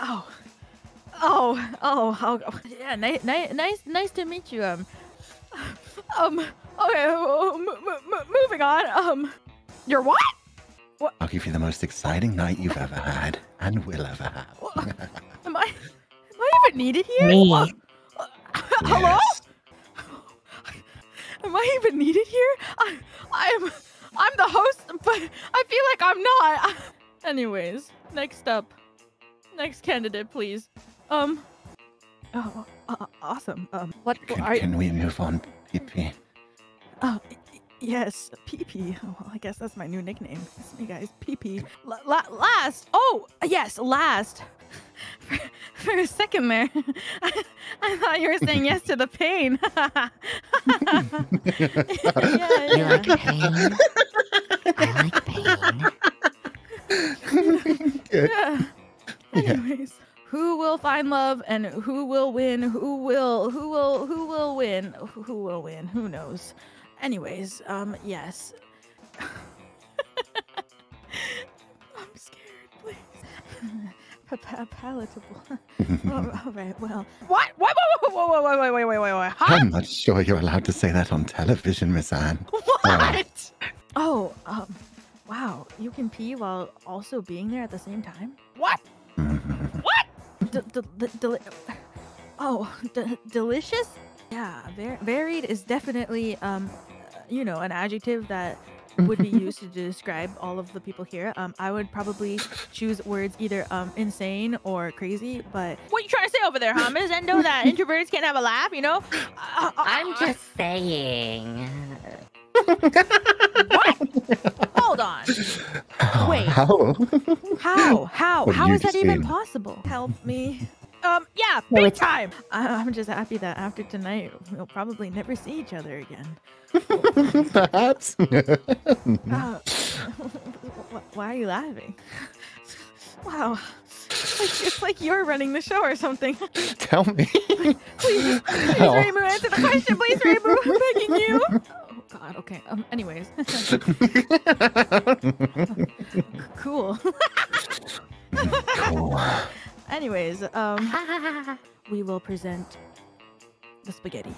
Oh. Oh, oh, oh, yeah, nice, nice, nice, nice to meet you. Um, um, okay, m- m- m- moving on. Um, you're what? I'll give you the most exciting night you've ever had and will ever have. Am I, am I even needed here? Me. What? Uh, hello? Yes. Am I even needed here? I, I'm, I'm the host, but I feel like I'm not. Anyways, next up, next candidate, please. Um, oh, uh, awesome. Um, what Can, are? can we move on, PP? Oh, y- y- yes, PP. Oh, well, I guess that's my new nickname. It's me, guys. PP. La- la- last. Oh, yes, last. For, for a second there, I, I thought you were saying yes to the pain. yeah, You like pain? I like pain. Good. Anyways, yeah. who will find love and who will win? Who will who will who will win? Who will win? Who knows? Anyways, um yes. I'm scared, please. palatable. oh, all right. Well, what? What? Whoa, whoa, whoa, whoa, whoa, Whoa! Whoa! Whoa! wait. Huh? I'm not sure you're allowed to say that on television, Miss Anne. What? Uh, oh, um, wow. You can pee while also being there at the same time. What? What? D- d- d- deli- oh, d- delicious? Yeah, var- varied is definitely, um, you know, an adjective that would be used to describe all of the people here. Um, I would probably choose words either um insane or crazy. But what are you trying to say over there, huh, Ms. Endou? That introverts can't have a laugh, you know? Uh, uh, I'm uh, just saying. hold on. Wait. How? How? How? What How is that just even possible? Help me. Um, yeah, No, big time. I- I'm just happy that after tonight, we'll probably never see each other again. Perhaps. Uh, why are you laughing? Wow. It's like, it's like you're running the show or something. Tell me. please, please? Reimu, answer the question, please, Reimu. I'm begging you. God, okay. Um, anyways. cool. Cool. anyways, um, we will present the spaghetti.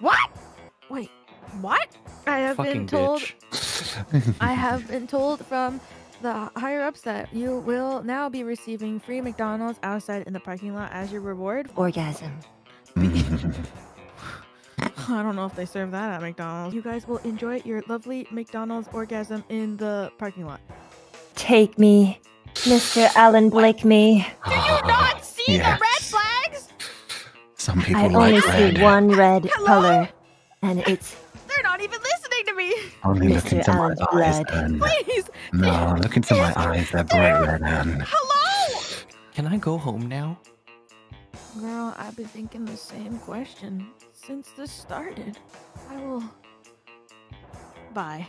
What? Wait, what? I have been told. I have been told from the higher ups that you will now be receiving free McDonald's outside in the parking lot as your reward. Orgasm. I don't know if they serve that at McDonald's. You guys will enjoy your lovely McDonald's orgasm in the parking lot. Take me, Mr. Alan Blake me. Do you not see the red flags? Some people like red. I only red. see one red Hello? color, and it's They're not even listening to me. Only look Mr. into my Allen's eyes, then. Please. No, look into my eyes. They're bright red, Anne. Hello? Can I go home now? Girl, I've been thinking the same question since this started. I will. Bye.